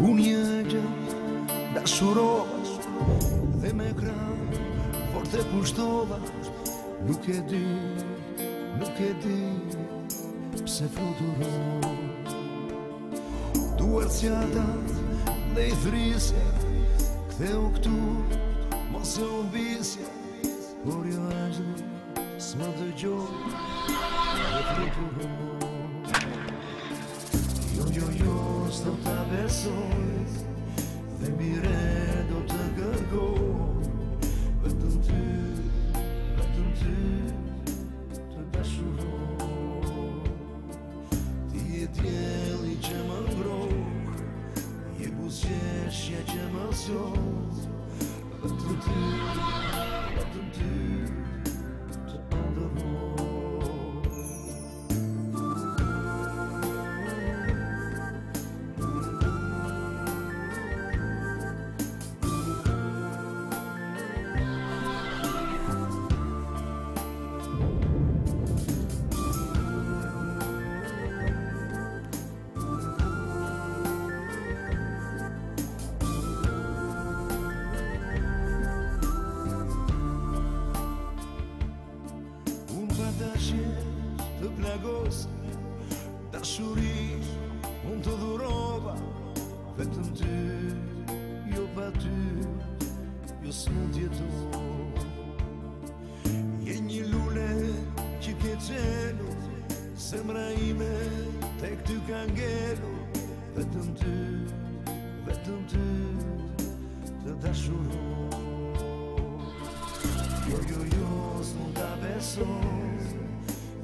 Unë një gjatë Da shurova Dhe me kratë Por të pushtova Nuk e di Nuk e di Pse fluturo Duar si atat Dhe i thrisje Këthe u këtu Mos e u visje Por jo është, s'ma Së gjohë, dëgjohë Dhe fluturo Dhe mire do të gërgon Për të mty, për të mty Të dashuron Ti e tjeli që më ngroj Ti e pusjeshja që më sjoj Për të mty, për dëshje të plegos Dashurish unë të dhurova Vetëm ty, jo pa ty Jo s'mon tjetur Je një lule që ke qenu Zemra ime të këty ka ngelu Vetëm ty, vetëm ty Të dashurur Jo, jo, jo, s'mon t'a besur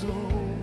soul.